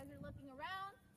guys are looking around.